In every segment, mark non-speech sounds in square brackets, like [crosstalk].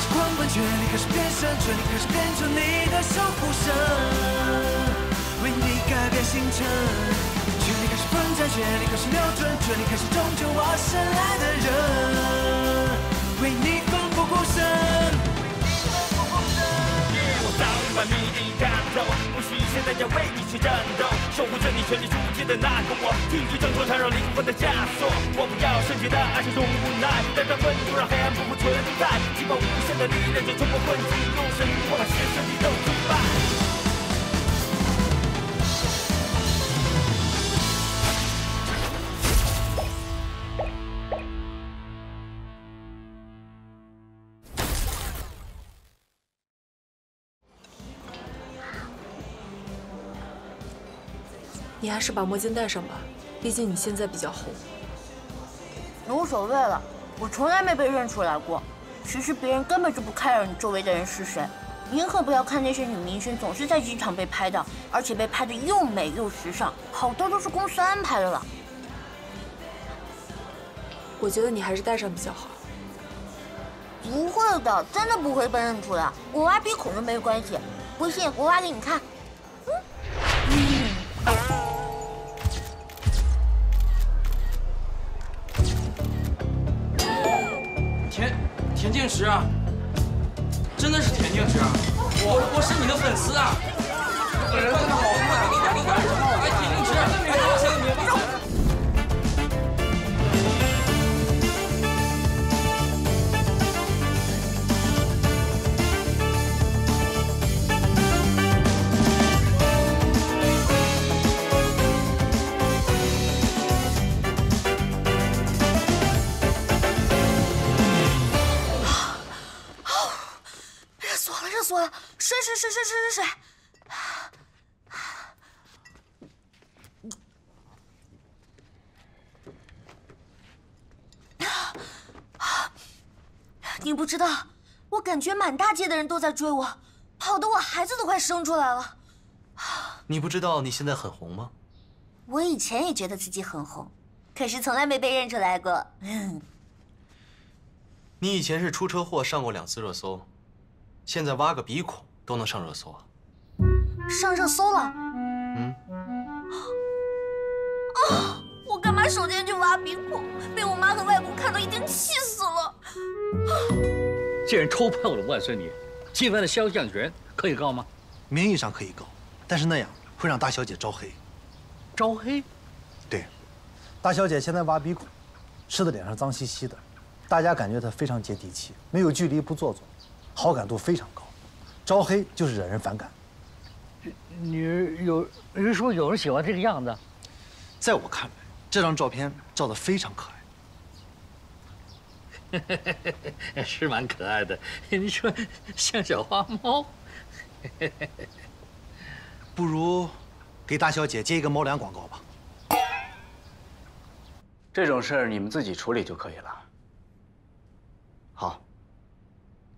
始狂奔，权力开始变身，权力开始变成你的守护神，为你改变星辰。权力开始奋战，权力开始瞄准，权力开始拯救我深爱的人，为你奋不顾身。把谜底看透，不需现在要为你去战斗，守护着你全力出击的那个我，拒绝挣脱缠绕灵魂的枷锁。我不要圣洁的爱，是种无奈，带着温度让黑暗不会存在，激发无限的力量，就冲破困境，用神我把邪神地都击败。你还是把墨镜戴上吧，毕竟你现在比较红。无所谓了，我从来没被认出来过。其实别人根本就不 care 你周围的人是谁。您可不要看那些女明星总是在机场被拍到，而且被拍的又美又时尚，好多都是公司安排的了。我觉得你还是戴上比较好。不会的，真的不会被认出来。我挖鼻孔都没关系，不信我挖给你看。田知道，我感觉满大街的人都在追我，跑得我孩子都快生出来了。你不知道你现在很红吗？我以前也觉得自己很红，可是从来没被认出来过。你以前是出车祸上过两次热搜，现在挖个鼻孔都能上热搜啊！上热搜了。嗯，啊！我干嘛首先去挖鼻孔？被我妈和外公看到，一定气死了。既然偷拍我的外孙女，侵犯了肖像权，可以告吗？名义上可以告，但是那样会让大小姐招黑。招黑？对，大小姐现在挖鼻孔，吃的脸上脏兮兮的，大家感觉她非常接地气，没有距离不做作，好感度非常高。招黑就是惹人反感。你有人说有人喜欢这个样子，在我看来，这张照片照得非常可爱。[laughs] 是蛮可爱的，你说像小花猫。[laughs] 不如给大小姐接一个猫粮广告吧。这种事儿你们自己处理就可以了。好，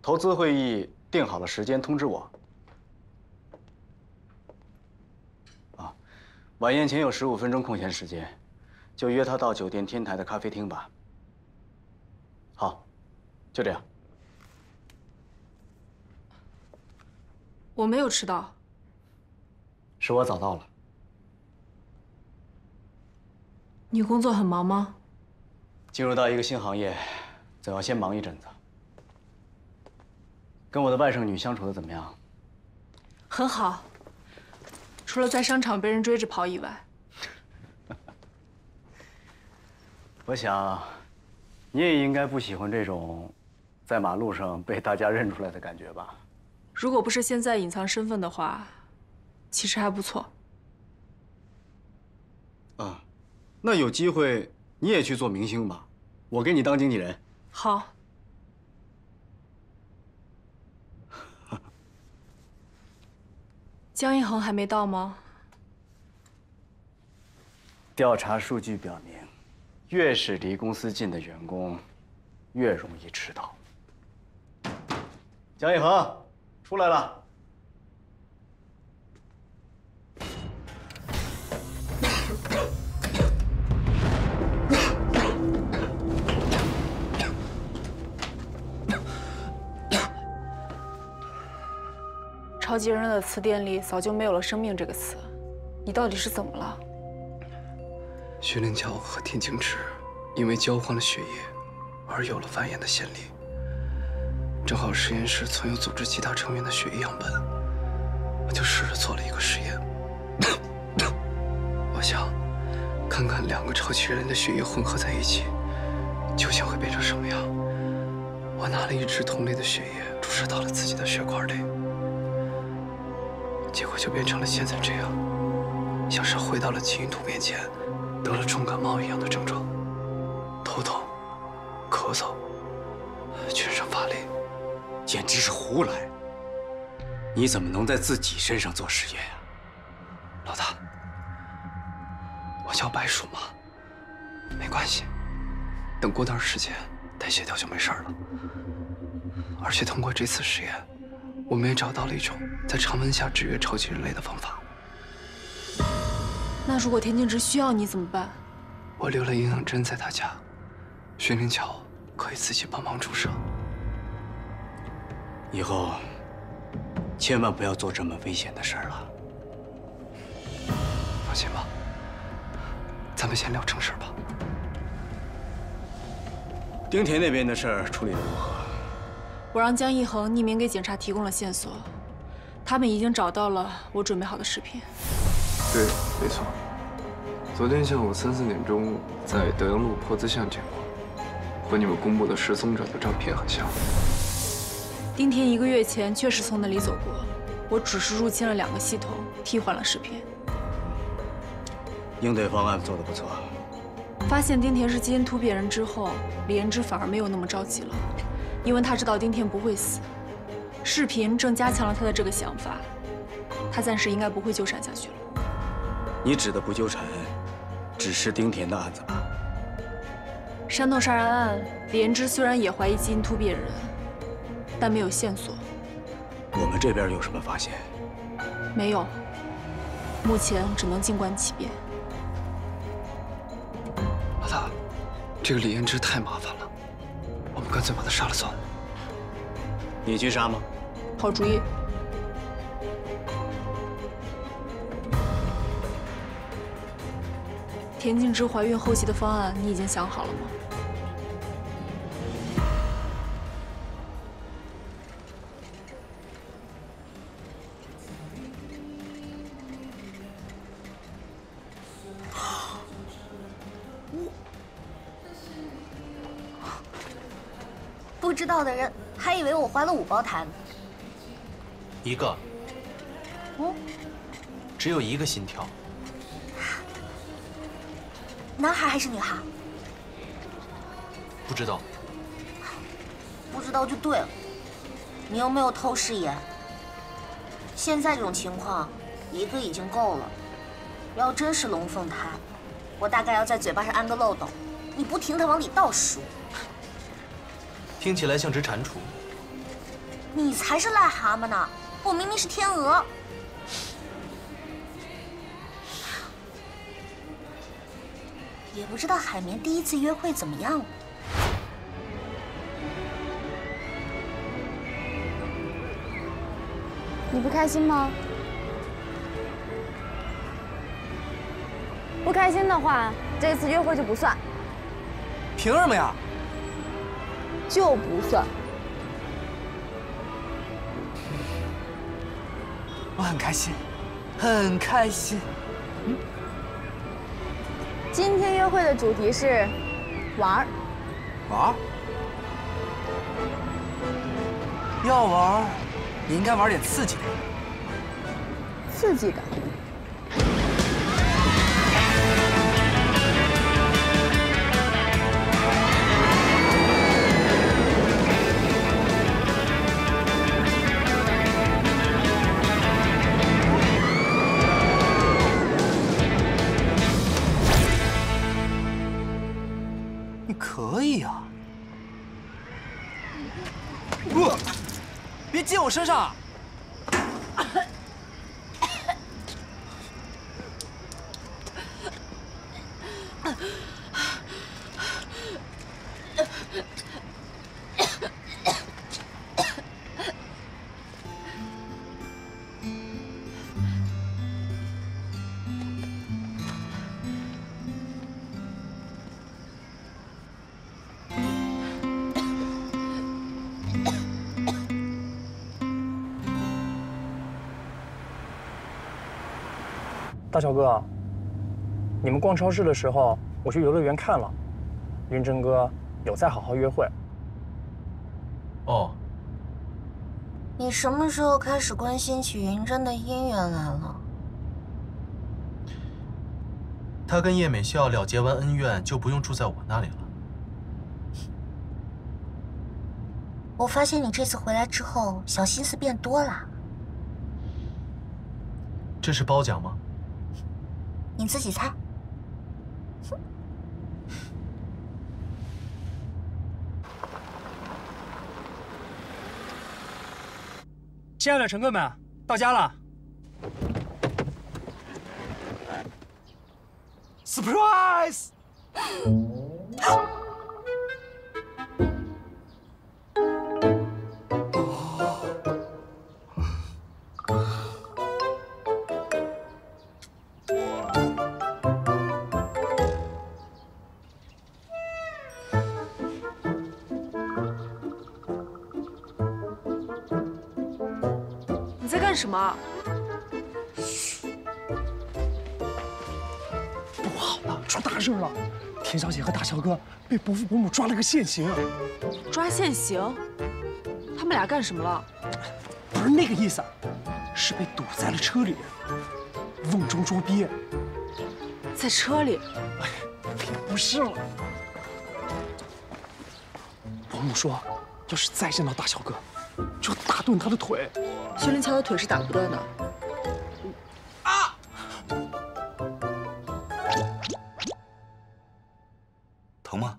投资会议定好了时间通知我。啊，晚宴前有十五分钟空闲时间，就约她到酒店天台的咖啡厅吧。好，就这样。我没有迟到。是我早到了。你工作很忙吗？进入到一个新行业，总要先忙一阵子。跟我的外甥女相处的怎么样？很好，除了在商场被人追着跑以外。[laughs] 我想，你也应该不喜欢这种在马路上被大家认出来的感觉吧？如果不是现在隐藏身份的话，其实还不错。啊，那有机会你也去做明星吧，我给你当经纪人。好。[laughs] 江一恒还没到吗？调查数据表明，越是离公司近的员工，越容易迟到。江一恒，出来了。超级人的词典里早就没有了“生命”这个词，你到底是怎么了？徐灵乔和天青池因为交换了血液，而有了繁衍的先例。正好实验室存有组织其他成员的血液样本，我就试着做了一个实验。我想，看看两个超级人的血液混合在一起，究竟会变成什么样。我拿了一支同类的血液注射到了自己的血管里，结果就变成了现在这样，像是回到了基因突变前，得了重感冒一样的症状：头痛、咳嗽、全身乏力。简直是胡来！你怎么能在自己身上做实验呀？老大，我叫白鼠嘛，没关系，等过段时间代谢掉就没事了。而且通过这次实验，我们也找到了一种在常温下制约超级人类的方法。那如果田径之需要你怎么办？我留了营养针在他家，玄灵桥可以自己帮忙注射。以后千万不要做这么危险的事儿了。放心吧，咱们先聊正事吧。丁田那边的事儿处理的如何？我让江一恒匿名给警察提供了线索，他们已经找到了我准备好的视频。对，没错。昨天下午三四点钟，在德阳路坡子巷见过，和你们公布的失踪者的照片很像。丁田一个月前确实从那里走过，我只是入侵了两个系统，替换了视频。应对方案做得不错。发现丁田是基因突变人之后，李延之反而没有那么着急了，因为他知道丁田不会死。视频正加强了他的这个想法，他暂时应该不会纠缠下去了。你指的不纠缠，只是丁田的案子吧？山洞杀人案，李延之虽然也怀疑基因突变人。但没有线索。我们这边有什么发现？没有。目前只能静观其变。老大，这个李延之太麻烦了，我们干脆把他杀了算了。你去杀吗？好主意。田静之怀孕后期的方案，你已经想好了吗？道的人还以为我怀了五胞胎呢。一个。哦。只有一个心跳。男孩还是女孩？不知道。不知道就对了。你又没有透视眼。现在这种情况，一个已经够了。要真是龙凤胎，我大概要在嘴巴上安个漏斗，你不停的往里倒食物。听起来像只蟾蜍。你才是癞蛤蟆呢！我明明是天鹅。也不知道海绵第一次约会怎么样了。你不开心吗？不开心的话，这次约会就不算。凭什么呀？就不算。我很开心，很开心。嗯。今天约会的主题是玩儿。玩儿？要玩儿，你应该玩点刺激的。刺激的。大乔哥，你们逛超市的时候，我去游乐园看了，云真哥有在好好约会。哦，你什么时候开始关心起云真的姻缘来了？他跟叶美笑了结完恩怨，就不用住在我那里了。我发现你这次回来之后，小心思变多了。这是褒奖吗？你自己猜。亲爱的乘客们，到家了。Surprise！干什么？不好了，出大事了！田小姐和大小哥被伯父伯母抓了个现行。抓现行？他们俩干什么了？不是那个意思，是被堵在了车里，瓮中捉鳖。在车里？哎，也不是了。伯母说，要是再见到大小哥，就打断他的腿。薛灵桥的腿是打不断的。啊疼吗？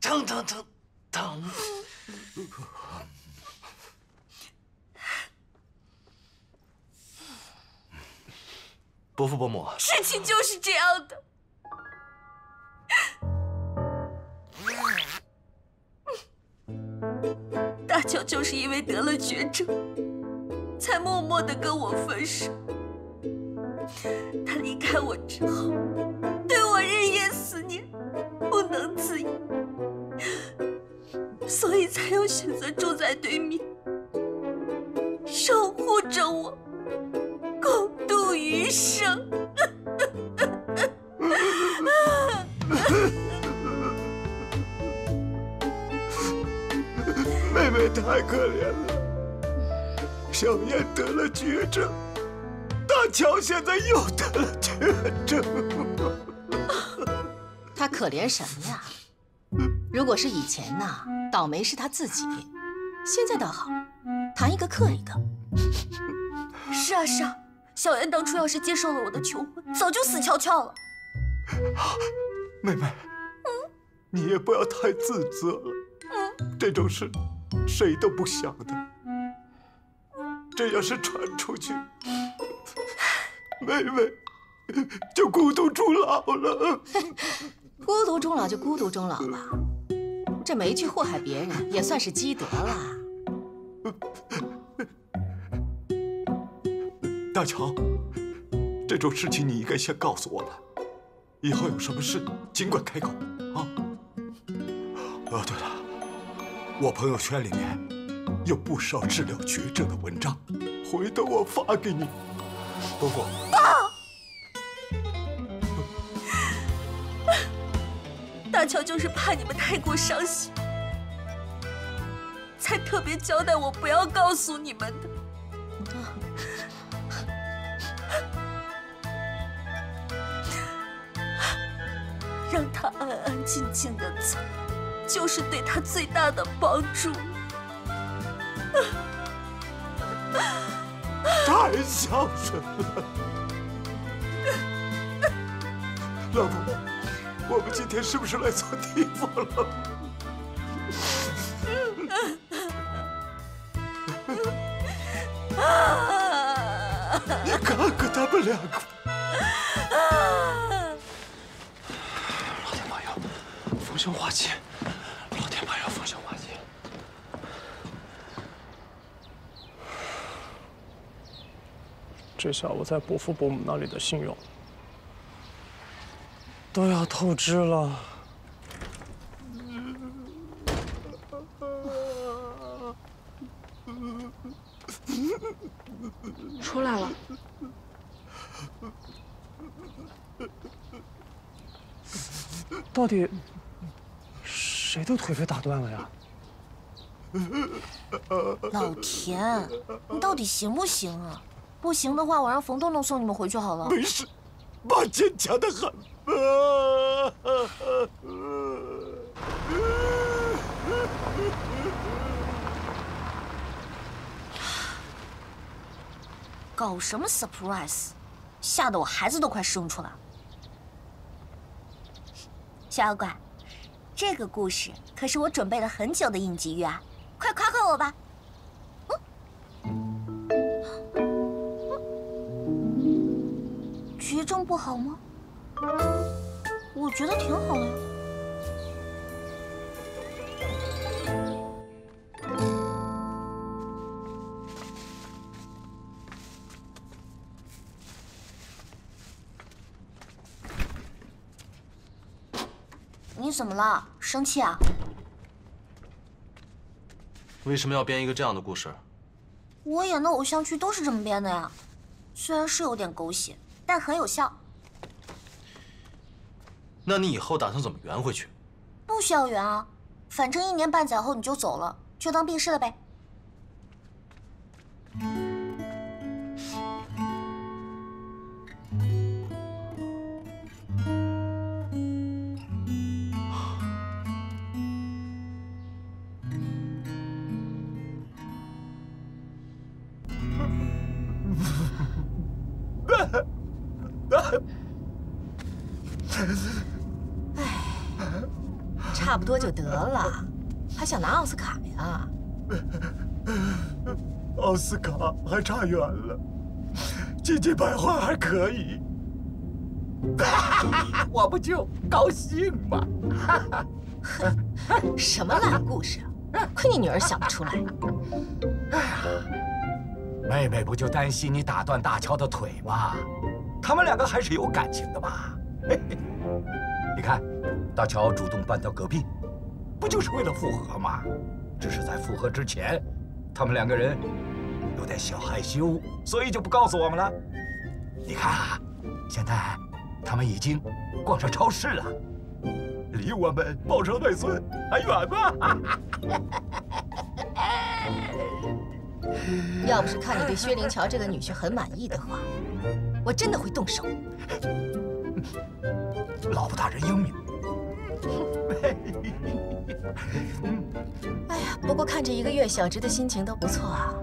疼疼疼疼！伯父伯母，事情就是这样的。就是因为得了绝症，才默默的跟我分手。他离开我之后，对我日夜思念，不能自已，所以才要选择住在对面，守护着我，共度余生。太可怜了，小燕得了绝症，大乔现在又得了绝症。他可怜什么呀？如果是以前呢，倒霉是他自己；现在倒好，谈一个克一个。是啊是啊，小燕当初要是接受了我的求婚，早就死翘翘了。妹妹，你也不要太自责了。这种事，谁都不想的。这要是传出去，妹妹就孤独终老了。孤独终老就孤独终老吧，这没去祸害别人，也算是积德了。大乔，这种事情你应该先告诉我们，以后有什么事尽管开口啊。哦，对了，我朋友圈里面有不少治疗绝症的文章，回头我发给你。伯父，[laughs] 大乔就是怕你们太过伤心，才特别交代我不要告诉你们的。[laughs] 让他安安静静的走，就是对他最大的帮助。太孝顺了，老婆，我们今天是不是来错地方了？你看看他们两个。老天保佑，逢凶化吉！老天保佑，逢凶化吉！这下我在伯父伯母那里的信用都要透支了。出来了。到底谁的腿被打断了呀？老田，你到底行不行啊？不行的话，我让冯东东送你们回去好了。没事，爸坚强的很。搞什么 surprise？吓得我孩子都快生出来了。小妖怪，这个故事可是我准备了很久的应急预案，快夸夸我吧！症不好吗？我觉得挺好的呀。你怎么了？生气啊？为什么要编一个这样的故事？我演的偶像剧都是这么编的呀，虽然是有点狗血，但很有效。那你以后打算怎么圆回去？不需要圆啊，反正一年半载后你就走了，就当病逝了呗。[laughs] 差不多就得了，还想拿奥斯卡呀？奥斯卡还差远了，金鸡百花还可以，[laughs] 我不就高兴吗？[laughs] 什么烂故事啊！亏你女儿想得出来。哎呀妹妹不就担心你打断大乔的腿吗？他们两个还是有感情的嘛。你看，大乔主动搬到隔壁，不就是为了复合吗？只是在复合之前，他们两个人有点小害羞，所以就不告诉我们了。你看啊，现在他们已经逛上超市了，离我们抱上外孙还远吗？[laughs] 要不是看你对薛灵桥这个女婿很满意的话，我真的会动手。老婆大人英明。哎呀，不过看这一个月小侄的心情都不错啊，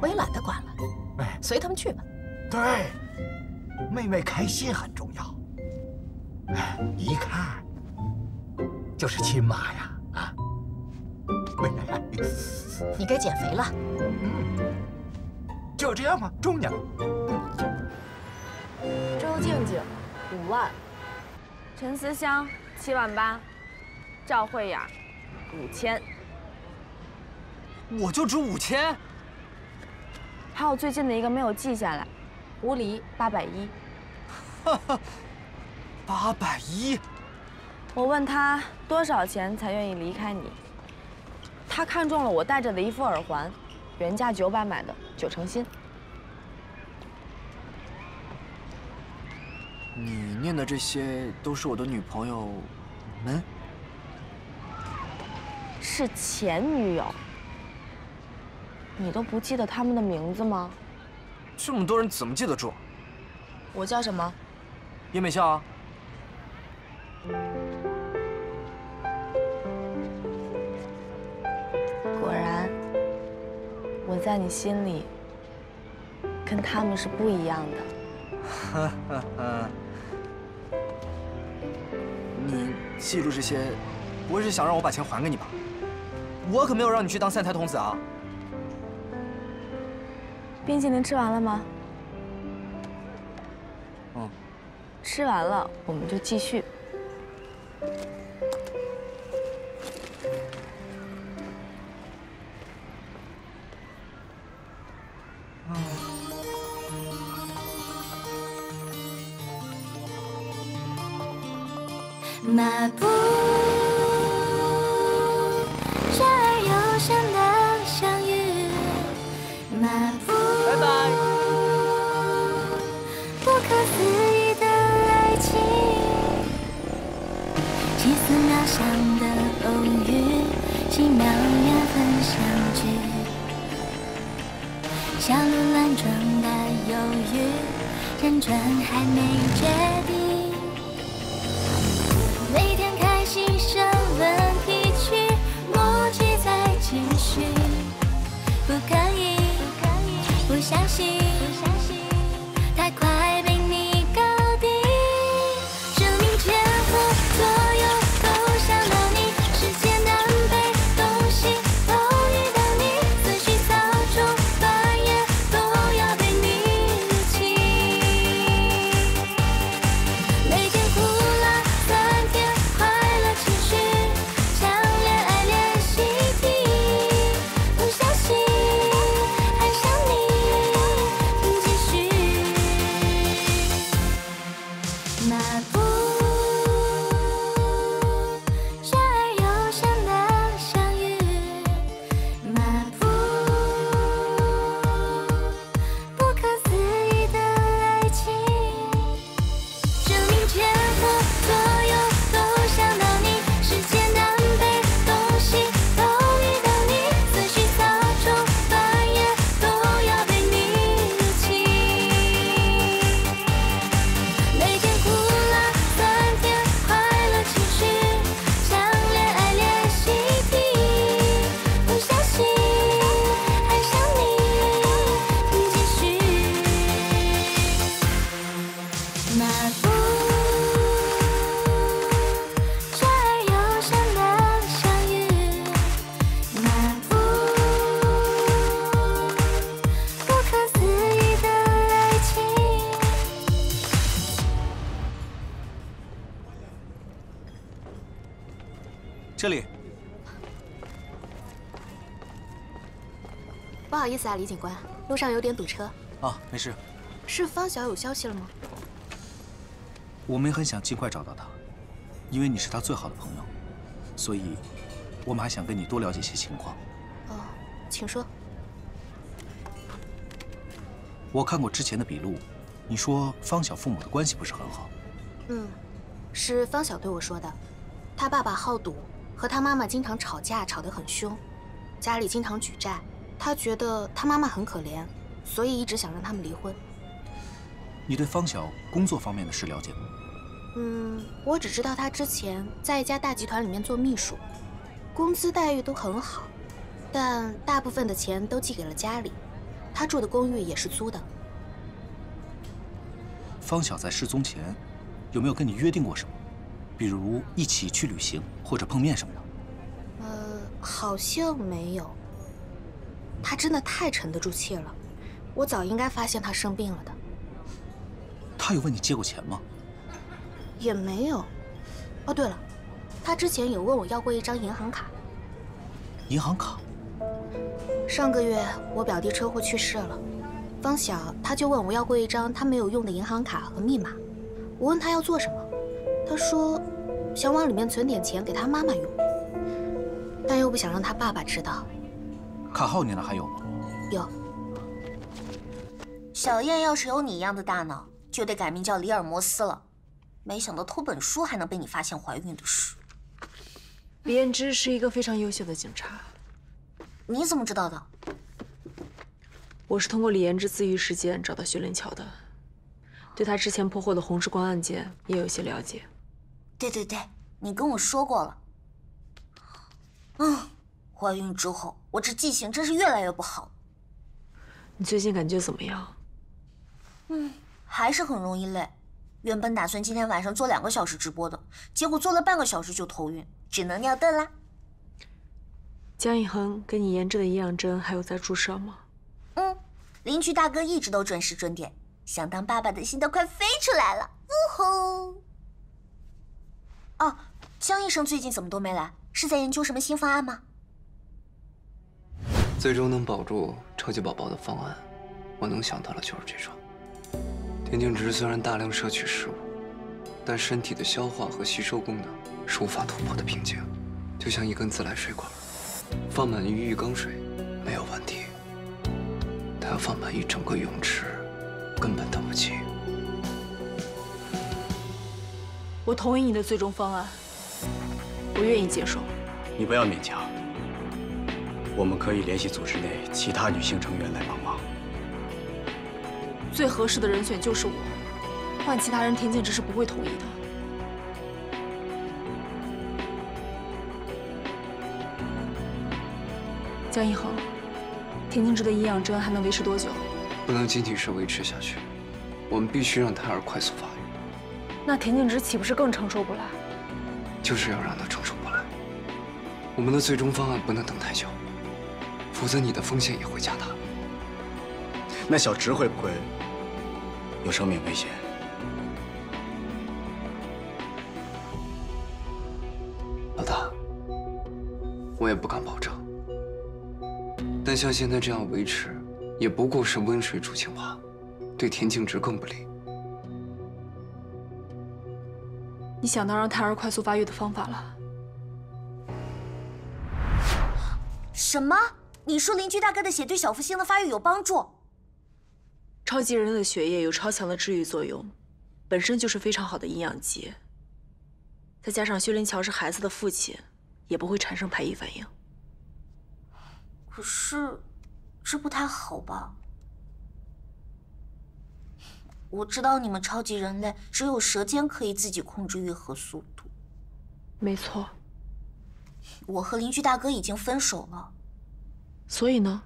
我也懒得管了，随他们去吧。对，妹妹开心很重要。哎，一看就是亲妈呀！啊，妹妹，你该减肥了。就这样吧，中奖。周静静，五万；陈思香，七万八；赵慧雅，五千。我就值五千。还有最近的一个没有记下来，吴离八百一。哈 [laughs] 哈八百一。我问他多少钱才愿意离开你，他看中了我戴着的一副耳环，原价九百买的，九成新。你念的这些都是我的女朋友们？是前女友。你都不记得他们的名字吗？这么多人怎么记得住？我叫什么？叶美笑啊。果然，我在你心里跟他们是不一样的。哈哈哈。记住这些，不会是想让我把钱还给你吧？我可没有让你去当三胎童子啊！冰淇淋吃完了吗？嗯。吃完了，我们就继续。天真还没决定。思啊，李警官，路上有点堵车。啊，没事。是方晓有消息了吗？我们也很想尽快找到他，因为你是他最好的朋友，所以我们还想跟你多了解些情况。哦，请说。我看过之前的笔录，你说方晓父母的关系不是很好。嗯，是方晓对我说的。他爸爸好赌，和他妈妈经常吵架，吵得很凶，家里经常举债。他觉得他妈妈很可怜，所以一直想让他们离婚。你对方晓工作方面的事了解吗？嗯，我只知道他之前在一家大集团里面做秘书，工资待遇都很好，但大部分的钱都寄给了家里。他住的公寓也是租的。方晓在失踪前，有没有跟你约定过什么？比如一起去旅行或者碰面什么的？呃，好像没有。他真的太沉得住气了，我早应该发现他生病了的。他有问你借过钱吗？也没有。哦，对了，他之前有问我要过一张银行卡。银行卡？上个月我表弟车祸去世了，方晓他就问我要过一张他没有用的银行卡和密码。我问他要做什么，他说想往里面存点钱给他妈妈用，但又不想让他爸爸知道。卡号你那还有吗？有。小燕要是有你一样的大脑，就得改名叫里尔摩斯了。没想到偷本书还能被你发现怀孕的事。李彦之是一个非常优秀的警察。你怎么知道的？我是通过李彦之自愈事件找到徐灵桥的，对他之前破获的红之光案件也有些了解。对对对，你跟我说过了。嗯，怀孕之后，我这记性真是越来越不好。你最近感觉怎么样？嗯，还是很容易累。原本打算今天晚上做两个小时直播的，结果做了半个小时就头晕，只能尿遁啦。江一恒给你研制的营养针还有在注射吗？嗯，邻居大哥一直都准时准点，想当爸爸的心都快飞出来了。呜呼！哦，江医生最近怎么都没来？是在研究什么新方案吗？最终能保住超级宝宝的方案，我能想到的就是这种。田径值虽然大量摄取食物，但身体的消化和吸收功能是无法突破的瓶颈，就像一根自来水管，放满一浴缸水没有问题，但要放满一整个泳池，根本等不起。我同意你的最终方案，我愿意接受。你不要勉强，我们可以联系组织内其他女性成员来帮忙。最合适的人选就是我，换其他人，田静之是不会同意的。江一恒，田径之的营养针还能维持多久？不能仅仅是维持下去，我们必须让胎儿快速发育。那田径之岂不是更承受不来？就是要让他承受不来。我们的最终方案不能等太久，否则你的风险也会加大。那小植会不会有生命危险？老大，我也不敢保证。但像现在这样维持，也不过是温水煮青蛙，对田径植更不利。你想到让胎儿快速发育的方法了？什么？你说邻居大哥的血对小福星的发育有帮助？超级人类的血液有超强的治愈作用，本身就是非常好的营养剂。再加上薛林乔是孩子的父亲，也不会产生排异反应。可是，这不太好吧？我知道你们超级人类只有舌尖可以自己控制愈合速度。没错。我和邻居大哥已经分手了。所以呢？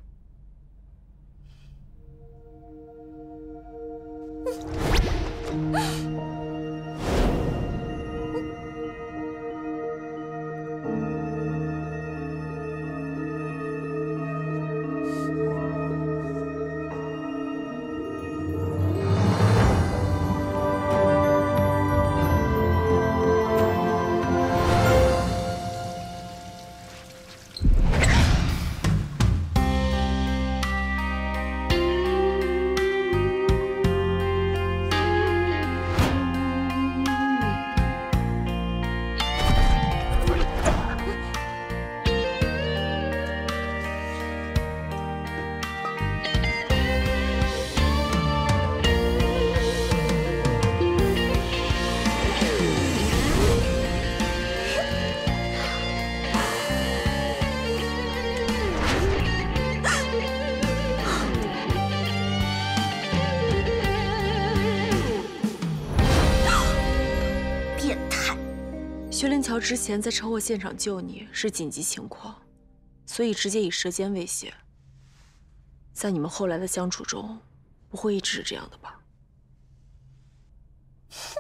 [laughs] 桥之前在车祸现场救你是紧急情况，所以直接以舌尖威胁。在你们后来的相处中，不会一直是这样的吧？哼，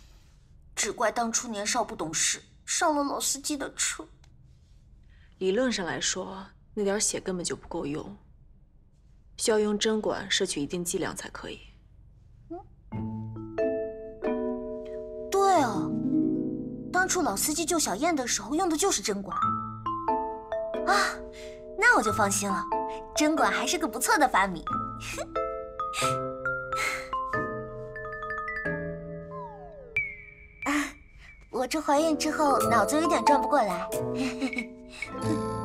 [laughs] 只怪当初年少不懂事，上了老司机的车。理论上来说，那点血根本就不够用，需要用针管摄取一定剂量才可以。当初老司机救小燕的时候用的就是针管啊，那我就放心了，针管还是个不错的发明。[laughs] 我这怀孕之后脑子有点转不过来。[laughs]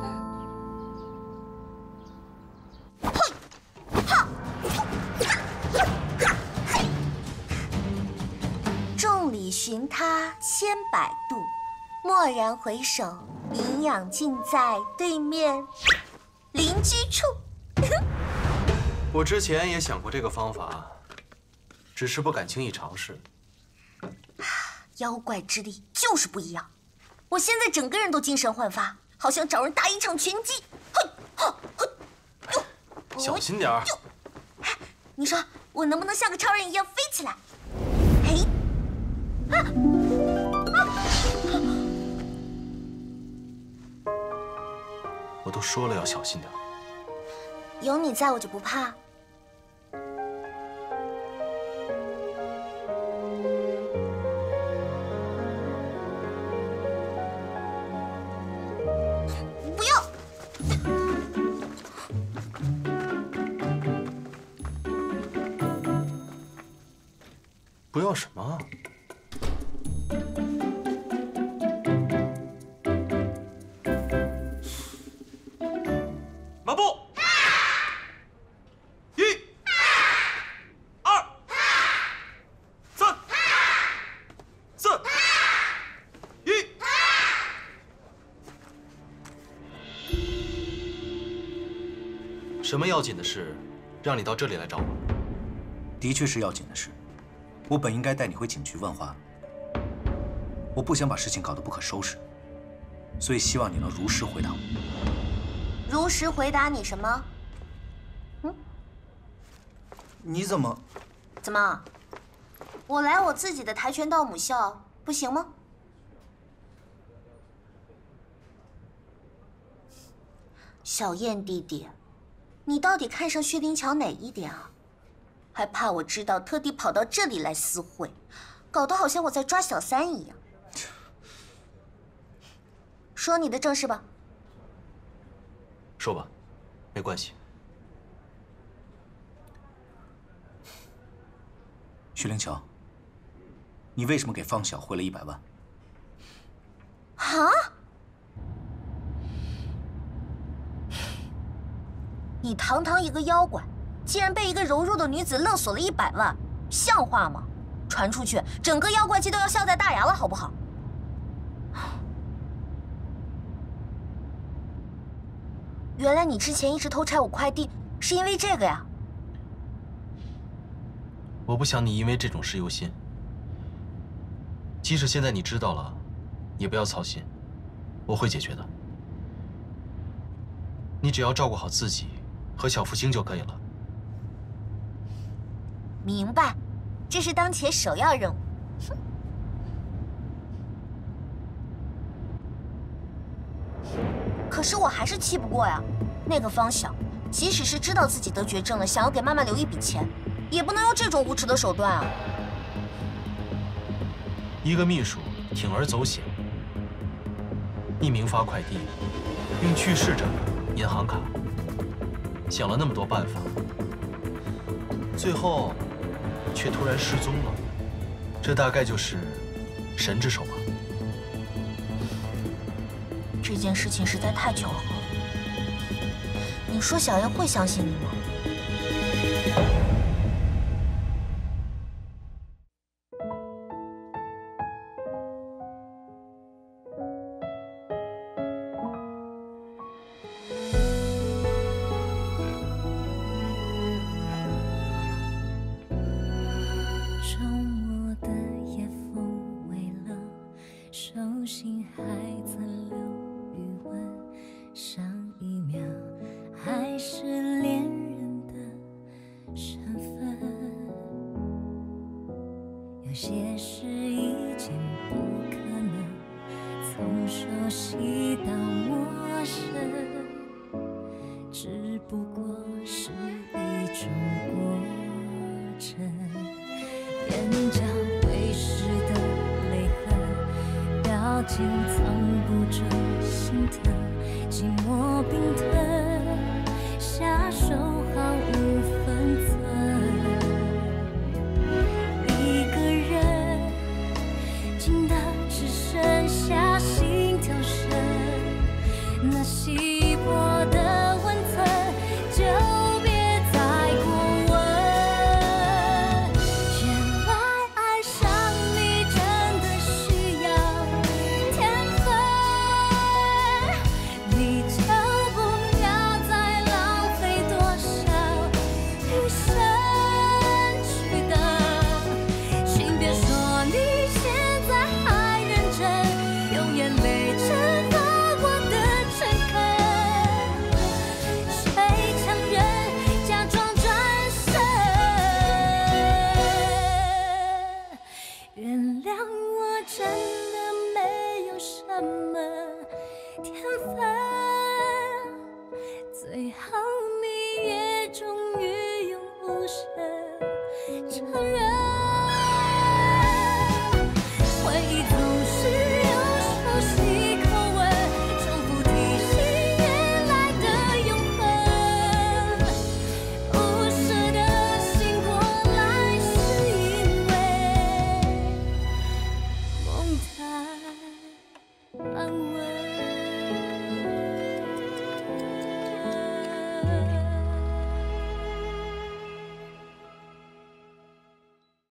寻他千百度，蓦然回首，营养尽在对面邻居处。[laughs] 我之前也想过这个方法，只是不敢轻易尝试。[sighs] 妖怪之力就是不一样，我现在整个人都精神焕发，好像找人打一场拳击。小心点儿。你说我能不能像个超人一样飞起来？我都说了要小心点。有你在，我就不怕。什么要紧的事，让你到这里来找我？的确是要紧的事，我本应该带你回警局问话。我不想把事情搞得不可收拾，所以希望你能如实回答我。如实回答你什么？嗯你怎么？怎么？我来我自己的跆拳道母校不行吗？小燕弟弟，你到底看上薛丁桥哪一点啊？还怕我知道，特地跑到这里来私会，搞得好像我在抓小三一样。说你的正事吧。说吧，没关系。徐灵桥，你为什么给方晓汇了一百万？啊！你堂堂一个妖怪，竟然被一个柔弱的女子勒索了一百万，像话吗？传出去，整个妖怪界都要笑在大牙了，好不好？原来你之前一直偷拆我快递，是因为这个呀？我不想你因为这种事忧心。即使现在你知道了，也不要操心，我会解决的。你只要照顾好自己和小福星就可以了。明白，这是当前首要任务。可是我还是气不过呀，那个方晓，即使是知道自己得绝症了，想要给妈妈留一笔钱，也不能用这种无耻的手段啊！一个秘书铤而走险，匿名发快递，并去世者银行卡，想了那么多办法，最后却突然失踪了，这大概就是神之手吧。这件事情实在太巧合了。你说小燕会相信你吗？